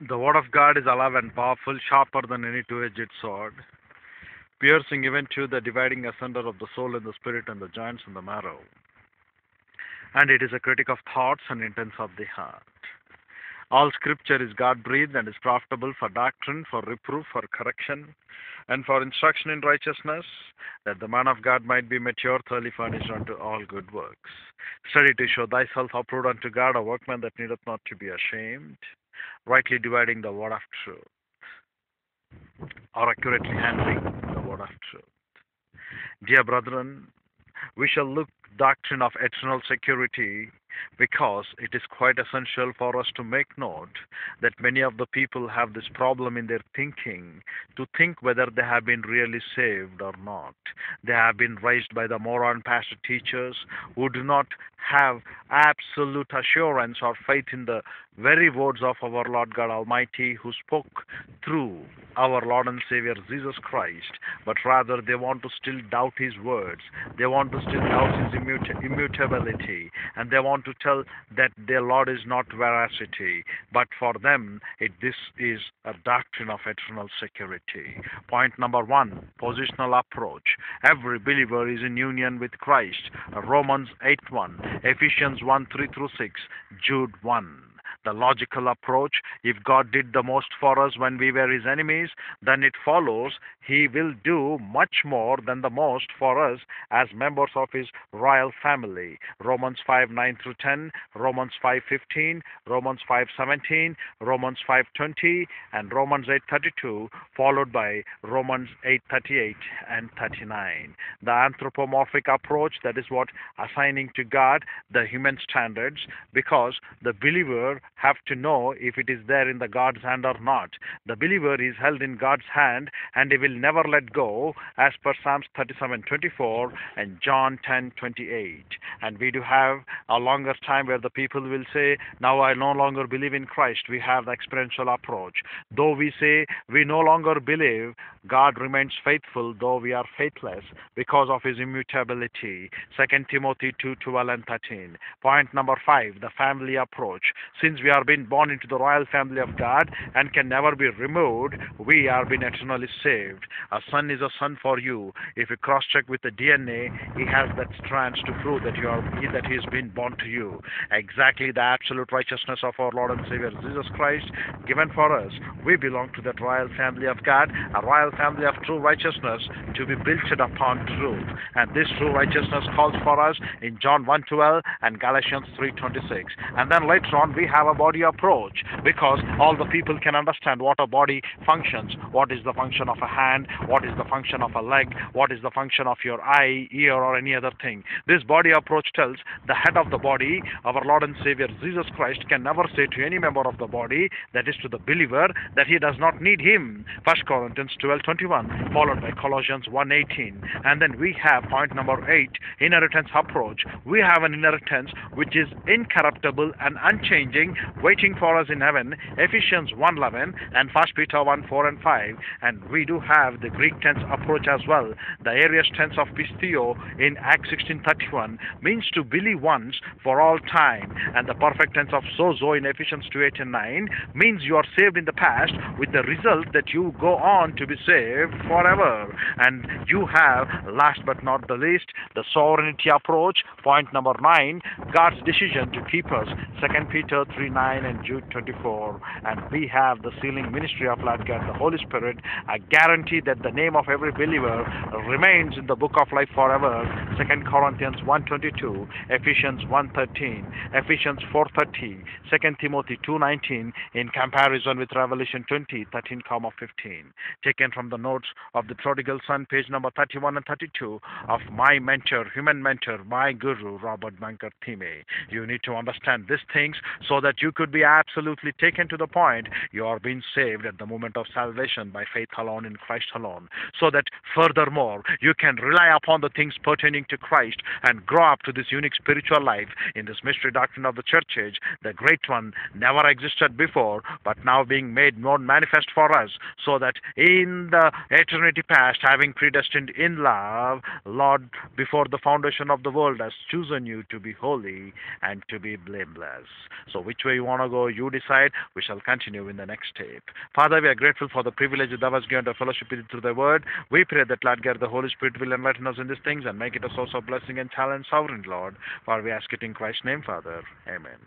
The word of God is alive and powerful, sharper than any two-edged sword, piercing even to the dividing asunder of the soul and the spirit and the joints and the marrow. And it is a critic of thoughts and intents of the heart. All scripture is God breathed and is profitable for doctrine, for reproof, for correction, and for instruction in righteousness, that the man of God might be mature, thoroughly furnished unto all good works. Study to show thyself approved unto God, a workman that needeth not to be ashamed, rightly dividing the word of truth, or accurately handling the word of truth. Dear brethren, we shall look doctrine of eternal security because it is quite essential for us to make note that many of the people have this problem in their thinking to think whether they have been really saved or not. They have been raised by the moron pastor teachers who do not have absolute assurance or faith in the very words of our Lord God Almighty who spoke through our Lord and Savior Jesus Christ, but rather they want to still doubt His words. They want to still doubt His immut- immutability, and they want to tell that their Lord is not veracity. But for them, it, this is a doctrine of eternal security. Point number one positional approach. Every believer is in union with Christ. Romans 8 1, Ephesians 1 3 through 6, Jude 1 the logical approach. If God did the most for us when we were his enemies, then it follows he will do much more than the most for us as members of his royal family. Romans 5 9 through 10, Romans 5 15, Romans 5 17, Romans 5 20, and Romans 8 32, followed by Romans 8 38 and 39. The anthropomorphic approach, that is what assigning to God the human standards, because the believer have to know if it is there in the God's hand or not. The believer is held in God's hand and he will never let go, as per Psalms 37:24 and John 10:28. And we do have a longer time where the people will say, "Now I no longer believe in Christ." We have the experiential approach. Though we say we no longer believe, God remains faithful, though we are faithless, because of His immutability. 2 Timothy 2:12 and 13. Point number five: the family approach. Since we are being born into the royal family of God and can never be removed, we are being eternally saved. A son is a son for you. If you cross-check with the DNA, he has that strands to prove that you are that he has been born to you. Exactly the absolute righteousness of our Lord and Savior Jesus Christ given for us. We belong to that royal family of God, a royal family of true righteousness to be built upon truth. And this true righteousness calls for us in John 1:12 and Galatians 3:26. And then later on we have a body approach because all the people can understand what a body functions. What is the function of a hand? What is the function of a leg? What is the function of your eye, ear, or any other thing? This body approach tells the head of the body, our Lord and Savior Jesus Christ, can never say to any member of the body, that is to the believer, that he does not need him. 1 Corinthians 12:21, followed by Colossians 1:18, and then we have point number eight, inheritance approach. We have an inheritance which is incorruptible and unchanging, waiting for us in heaven. Ephesians 1:11 and 1 Peter 1:4 and 5, and we do have the Greek tense approach as well. The aorist tense of pisteuo in Acts 16:31 means to believe once for all time, and the perfect tense of sozo in Ephesians 2:8 and 9 means you are saved in the past, with the result that you go on to be saved forever. And you have, last but not the least, the sovereignty approach. Point number nine: God's decision to keep us. 2 Peter 3:9 and Jude 24, and we have the sealing ministry of Lord God, the Holy Spirit, I guarantee that the name of every believer remains in the book of life forever. 2 Corinthians 1:22, Ephesians 1:13, Ephesians 4:30, 2 Timothy 2:19, in comparison with Revelation 20, 13, 15. Taken from the notes of the prodigal son, page number 31 and 32 of my mentor, human mentor, my guru, Robert Bunker Thieme. You need to understand these things so that you could be absolutely taken to the point you are being saved at the moment of salvation by faith alone in Christ alone. So that furthermore, you can rely upon the things pertaining to Christ and grow up to this unique spiritual life in this mystery doctrine of the church age. The great one never existed before, but now being made more manifest for us, so that in the eternity past, having predestined in love, Lord, before the foundation of the world, has chosen you to be holy and to be blameless. So, which way you want to go, you decide. We shall continue in the next tape. Father, we are grateful for the privilege that was given to fellowship with you through the word. We pray that, Lord God, the Holy Spirit will enlighten us in these things and make it a source of blessing and challenge, sovereign Lord. For we ask it in Christ's name, Father. Amen.